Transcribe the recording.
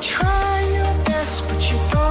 Try your best but you don't